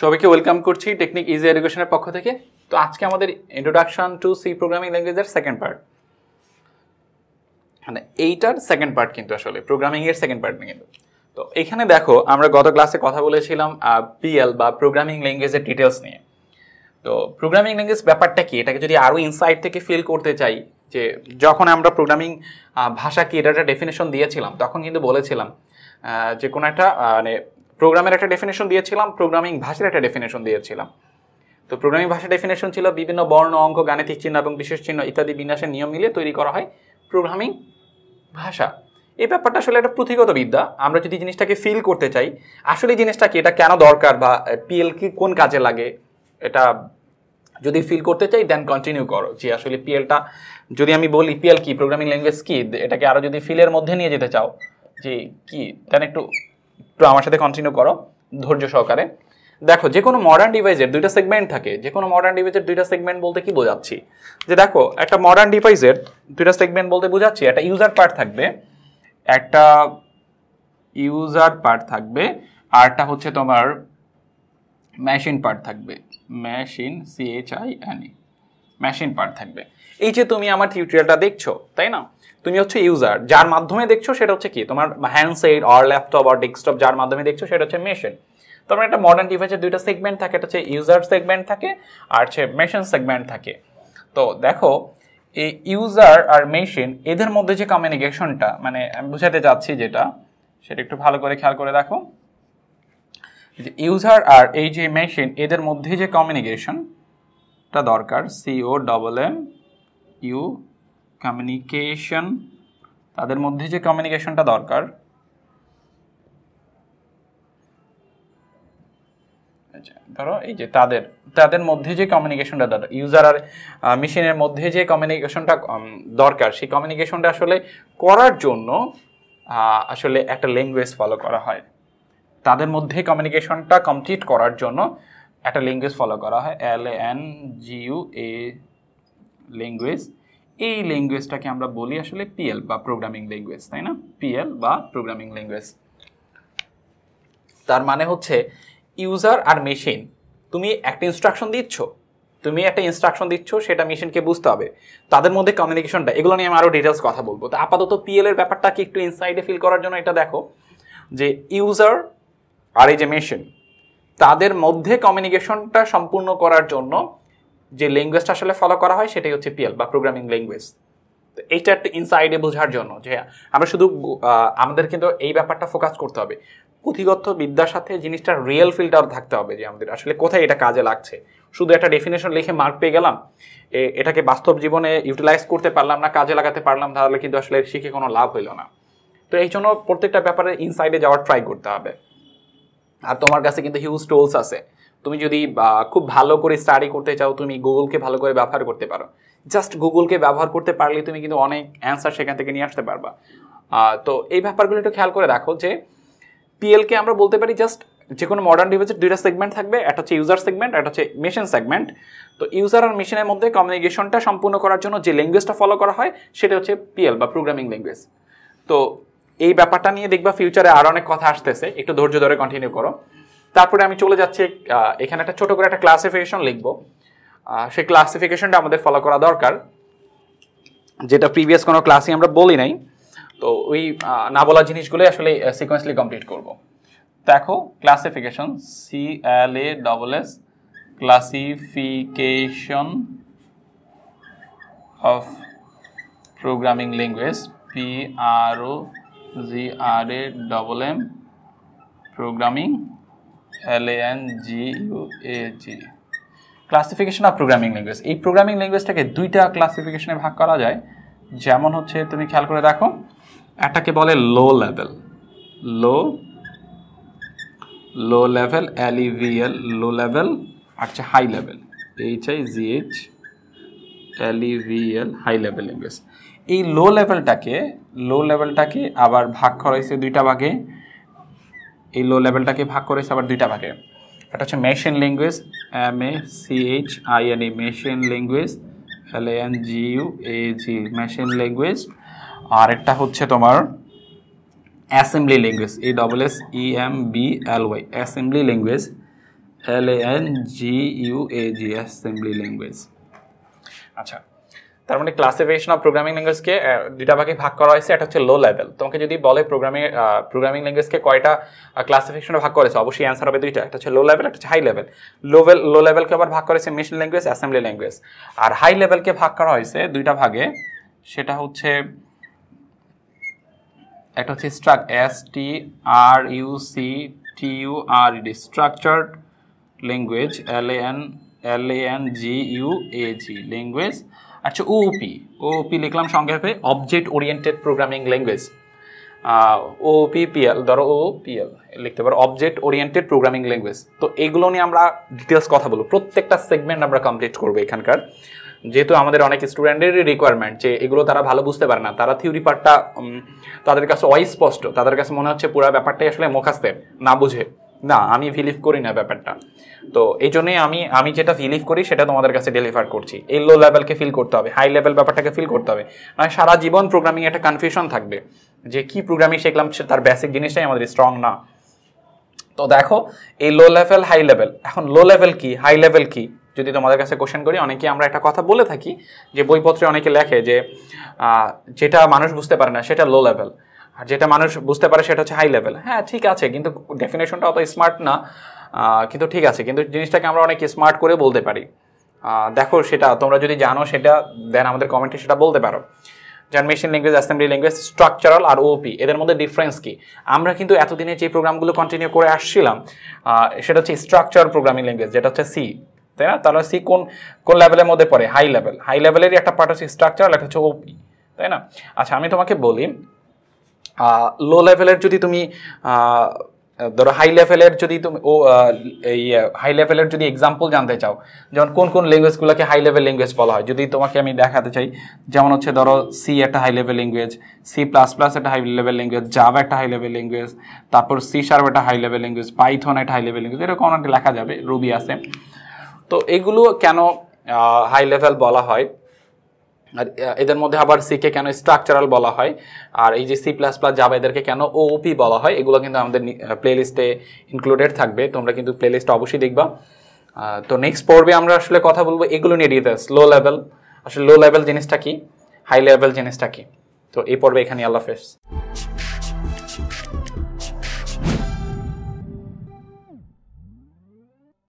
সবাইকে ওয়েলকাম করছি technique easy এডুকেশনের পক্ষ থেকে। তো আজকে আমাদের ইন্ট্রোডাকশন টু সি প্রোগ্রামিং ল্যাঙ্গুয়েজের সেকেন্ড পার্ট মানে এইটার সেকেন্ড পার্ট কিন্তু আসলে প্রোগ্রামিং এর সেকেন্ড পার্ট কিন্তু তো এখানে দেখো, আমরা গত ক্লাসে কথা বলেছিলাম পিএল বা প্রোগ্রামিং ল্যাঙ্গুয়েজের ডিটেলস নিয়ে। তো প্রোগ্রামিং ল্যাঙ্গুয়েজ ব্যাপারটা কি? এটাকে যদি আরও ইনসাইট থেকে ফিল করতে চাই, যে যখন আমরা প্রোগ্রামিং ভাষা কি এটা একটা ডেফিনেশন দিয়েছিলাম, তখন কিন্তু বলেছিলাম যে কোনো একটা মানে প্রোগ্রামের একটা ডেফিনেশন দিয়েছিলাম প্রোগ্রামিং ভাষার একটা ডেফিনেশন দিয়েছিলাম। তো প্রোগ্রামিং ভাষার ডেফিনেশন ছিল বিভিন্ন বর্ণ, অঙ্ক, গাণিতিক চিহ্ন এবং বিশেষ চিহ্ন ইত্যাদি বিন্যাসের নিয়ম মিলিয়ে তৈরি করা হয় প্রোগ্রামিং ভাষা। এই ব্যাপারটা আসলে একটা পুঁথিগত বিদ্যা। আমরা যদি জিনিসটাকে ফিল করতে চাই, আসলে জিনিসটা কি, এটা কেন দরকার বা পিএল কি কোন কাজে লাগে, এটা যদি ফিল করতে চাই দেন কন্টিনিউ করো যে আসলে পিএলটা যদি আমি বলি পিএল কি প্রোগ্রামিং ল্যাঙ্গুয়েজ কি, এটাকে আরও যদি ফিলের মধ্যে নিয়ে যেতে চাও, যে কি দেন একটু একটু আমার সাথে কন্টিনিউ করো, ধৈর্য সহকারে। দেখো, যে কোনো মডার্ন ডিভাইসের দুইটা সেগমেন্ট থাকে। যে কোনো মডার্ন ডিভাইসের দুইটা সেগমেন্ট বলতে কি বোঝাচ্ছি? যে দেখো, একটা মডার্ন ডিভাইসের দুইটা সেগমেন্ট বলতে বোঝাচ্ছি, একটা ইউজার পার্ট থাকবে, একটা ইউজার পার্ট থাকবে, আর একটা হচ্ছে তোমার মেশিন পার্ট থাকবে। Machine C H I machine part থাকবে। এই যে তুমি আমার টিউটোরিয়ালটা দেখছ, তাই না? তুমি হচ্ছে ইউজার যার মাধ্যমে দেখছ সেটা হচ্ছে কি? তোমার হ্যান্ডসেট আর ল্যাপটপ আর ডেস্কটপ যার মাধ্যমে দেখছ সেটা হচ্ছে মেশিন তোমার একটা মডার্ন ডিভাইসের দুইটা সেগমেন্ট থাকে একটা হচ্ছে ইউজার সেগমেন্ট থাকে, আর হচ্ছে মেশিন সেগমেন্ট থাকে। তো দেখো, এই ইউজার আর মেশিন এদের মধ্যে যে কমিউনিকেশনটা মানে আমি বুঝাতে চাচ্ছি যেটা, সেটা একটু ভালো করে খেয়াল করে দেখো। যে ইউজার আর এই যে মেশিন এদের মধ্যে যে কমিউনিকেশনটা দরকার C O double M U communication তাদের মধ্যে যে কমিউনিকেশনটা দরকার। আচ্ছা, ধরো এই যে তাদের তাদের মধ্যে যে কমিউনিকেশনটা দরকার ইউজার আর মেশিনের মধ্যে যে কমিউনিকেশনটা দরকার সেই কমিউনিকেশনটা আসলে করার জন্য আসলে একটা ল্যাঙ্গুয়েজ ফলো করা হয়। তাদের মধ্যে কমিউনিকেশনটা কমপ্লিট করার জন্য একটা ল্যাঙ্গুয়েজ ফলো করা হয় L N G U A language এই ল্যাঙ্গুয়েজটাকে আমরা বলি আসলে পিএল বা প্রোগ্রামিং ল্যাঙ্গুয়েজ তাই না? পিএল বা প্রোগ্রামিং ল্যাঙ্গুয়েজ তার মানে হচ্ছে ইউজার আর মেশিন তুমি একটা ইনস্ট্রাকশন দিচ্ছ, তুমি একটা ইনস্ট্রাকশন দিচ্ছ, সেটা মেশিনকে বুঝতে হবে। তাদের মধ্যে কমিউনিকেশনটা এগুলো নিয়ে আমি আরও ডিটেলস কথা বলব। তো আপাতত পিএল এর ব্যাপারটাকে একটু ইনসাইডে ফিল করার জন্য এটা দেখো, যে ইউজার আর এই যে মেশিন তাদের মধ্যে কমিউনিকেশনটা সম্পূর্ণ করার জন্য যে ল্যাঙ্গুয়েজটা আসলে ফলো করা হয় সেটাই হচ্ছে পিএল বা প্রোগ্রামিং ল্যাঙ্গুয়েজ তো এইটা একটা ইনসাইডে বোঝার জন্য যে আমরা শুধু আমাদের কিন্তু এই ব্যাপারটা ফোকাস করতে হবে। পুঁথিগত বিদ্যার সাথে জিনিসটার রিয়েল ফিল্টার থাকতে হবে যে আমাদের আসলে কোথায় এটা কাজে লাগছে। শুধু একটা ডেফিনেশন লিখে মার্ক পেয়ে গেলাম এটাকে বাস্তব জীবনে ইউটিলাইজ করতে পারলাম না, কাজে লাগাতে পারলাম, তাহলে কিন্তু আসলে শিখে কোনো লাভ হইল না। তো এই জন্য প্রত্যেকটা ব্যাপারে ইনসাইডে যাওয়ার ট্রাই করতে হবে। আর তোমার কাছে কিন্তু হিউজ টোলস আছে। তুমি যদি খুব ভালো করে স্টাডি করতে চাও, তুমি গুগলকে ভালো করে ব্যবহার করতে পারো। জাস্ট গুগলকে ব্যবহার করতে পারলে তুমি কিন্তু অনেক অ্যান্সার সেখান থেকে নিয়ে আসতে পারবা। তো এই ব্যাপারগুলো একটু খেয়াল করে রাখো যে পিএলকে আমরা বলতে পারি জাস্ট যে কোনো মডার্ন ডিভাইসের দুইটা সেগমেন্ট থাকবে, একটা হচ্ছে ইউজার সেগমেন্ট একটা হচ্ছে মেশিন সেগমেন্ট তো ইউজার আর মেশিনের মধ্যে কমিউনিকেশনটা সম্পূর্ণ করার জন্য যে ল্যাঙ্গুয়েজটা ফলো করা হয়, সেটা হচ্ছে পিএল বা প্রোগ্রামিং ল্যাঙ্গুয়েজ তো এই ব্যাপারটা নিয়ে দেখবা ফিউচারে আর অনেক কথা আসতেছে, একটু ধৈর্য ধরে কন্টিনিউ করো। তারপরে আমি চলে যাচ্ছি এখানে একটা ছোট করে একটা ক্লাসিফিকেশন লিখব। সেই ক্লাসিফিকেশনটা আমাদের ফলো করা দরকার, যেটা প্রিভিয়াস কোনো ক্লাসে আমরা বলি নাই। তো ওই না বলা জিনিসগুলোই আসলে সিকোয়েন্সলি কমপ্লিট করব। দেখো classification C L A double S classification of programming language P R O G R A double M programming L A N G U A G classification of programming language এই programming ল্যাঙ্গুয়েজটাকে দুইটা ক্লাসিফিকেশনে ভাগ করা যায়। যেমন হচ্ছে, তুমি খেয়াল করে দেখো একটাকে বলে low level low low level L E V L low level আর হচ্ছে high level H I G H L E V L high level language এই লো লেভেলটাকে লো লেভেলটাকে আবার ভাগ করা হয়েছে দুইটা ভাগে। এই লো লেভেলটাকে ভাগ করেছে আবার দুইটা ভাগে। একটা হচ্ছে machine language M A C H I N E machine language L N G U A G machine language আর একটা হচ্ছে তোমার assembly language A double S E M B L Y assembly language L N G U A G assembly language আচ্ছা তার মানে classification of programming ল্যাঙ্গুয়েজকে দুইটা ভাগে ভাগ করা হয়েছে, একটা হচ্ছে লো লেভেল তোমাকে যদি বলে প্রোগ্রামিং প্রোগ্রামিং ল্যাঙ্গুয়েজকে কয়টা ক্লাসিফিকেশনে ভাগ করেছে, অবশ্যই অ্যান্সার হবে দুইটা। একটা হচ্ছে লো লেভেল একটা হচ্ছে হাই লেভেল লোভেল লো লেভেলকে আবার ভাগ করেছে মেশিন ল্যাঙ্গুয়েজ অ্যাসেম্বলি ল্যাঙ্গুয়েজ আর হাই লেভেলকে ভাগ করা হয়েছে দুইটা ভাগে, সেটা হচ্ছে, একটা হচ্ছে struct S T R U C T U R D structured language L A N L A N G U A G language আচ্ছা ওপি ওপি লিখলাম সংক্ষেপে object oriented programming language OPPL ধরো ও পিএল লিখতে পারো অবজেক্ট ওরিয়েন্টেড প্রোগ্রামিং ল্যাঙ্গুয়েজ তো এগুলো নিয়ে আমরা ডিটেলস কথা বলব। প্রত্যেকটা সেগমেন্ট আমরা কমপ্লিট করব এখানকার। যেহেতু আমাদের অনেক স্টুডেন্টেরই রিকোয়ারমেন্ট যে এগুলো তারা ভালো বুঝতে পারে না, তারা থিওরি পার্টটা তাদের কাছে অস্পষ্ট, তাদের কাছে মনে হচ্ছে পুরো ব্যাপারটাই আসলে মুখাস্তের না বুঝে। না, আমি বিলিভ করি না ব্যাপারটা। তো এই জন্যই আমি আমি যেটা বিলিভ করি সেটা তোমাদের কাছে ডেলিভার করছি। এই লো লেভেলকে ফিল করতে হবে হাই লেভেল ব্যাপারটাকে ফিল করতে হবে। মানে সারা জীবন প্রোগ্রামিং একটা কনফিউশন থাকবে, যে কি প্রোগ্রামিং শিখলাম তার বেসিক জিনিসটাই আমাদের স্ট্রং না। তো দেখো, এই লো লেভেল হাই লেভেল এখন লো লেভেল কি হাই লেভেল কি? যদি তোমাদের কাছে কোশ্চেন করি, অনেকে আমরা একটা কথা বলে থাকি, যে বইপত্রে অনেকে লেখে যে যেটা মানুষ বুঝতে পারে না, সেটা লো লেভেল আর যেটা মানুষ বুঝতে পারে সেটা হচ্ছে হাই লেভেল হ্যাঁ ঠিক আছে, কিন্তু ডেফিনেশনটা অত স্মার্ট না কিন্তু ঠিক আছে, কিন্তু জিনিসটাকে আমরা অনেক স্মার্ট করে বলতে পারি। দেখো সেটা, তোমরা যদি জানো সেটা দেন আমাদের কমেন্টে সেটা বলতে পারো। যেমন machine language assembly language structural আর ওপি এদের মধ্যে ডিফারেন্স কি? আমরা কিন্তু এতদিনে যে প্রোগ্রামগুলো কন্টিনিউ করে আসছিলাম সেটা হচ্ছে স্ট্রাকচার প্রোগ্রামিং ল্যাঙ্গুয়েজ যেটা হচ্ছে সি তাই না? তাহলে সি কোন কোন লেভেলের মধ্যে পড়ে? হাই লেভেল হাই লেভেলেরই একটা পার্ট হচ্ছে স্ট্রাকচারাল একটা হচ্ছে ওপি তাই না? আচ্ছা আমি তোমাকে বলি লো লেভেলের যদি তুমি ধরো হাই লেভেলের যদি তুমি, ও এই হাই লেভেলের যদি এক্সাম্পল জানতে চাও, যেমন কোন কোন ল্যাঙ্গুয়েজগুলোকে হাই লেভেল ল্যাঙ্গুয়েজ বলা হয়, যদি তোমাকে আমি দেখাতে চাই, যেমন হচ্ছে ধরো সি একটা high level language C plus plus একটা হাই লেভেল ল্যাঙ্গুয়েজ জাভা একটা হাই লেভেল ল্যাঙ্গুয়েজ তারপর সি শার্প একটা হাই লেভেল ল্যাঙ্গুয়েজ পাইথন একটা হাই লেভেল ল্যাঙ্গুয়েজ এরকম অনেক লেখা যাবে রুবি আছে। তো এগুলো কেন হাই লেভেল বলা হয়? আর এদের মধ্যে আবার সিকে কেন স্ট্রাকচারাল বলা হয়? আর এই যে সি প্লাস প্লাস যাবে এদেরকে কেন ওপি বলা হয়, এগুলো কিন্তু আমাদের প্লেলিস্টে ইনক্লুডেড থাকবে, তোমরা কিন্তু প্লে লিস্টটা অবশ্যই দেখবা। তো নেক্সট পর্বে আমরা আসলে কথা বলব এগুলো নিয়ে ডিটেলস লো লেভেল আসলে লো লেভেল জিনিসটা কি? হাই লেভেল জিনিসটা কি? তো এই পর্বে এখানে আল্লাহ হাফেজ।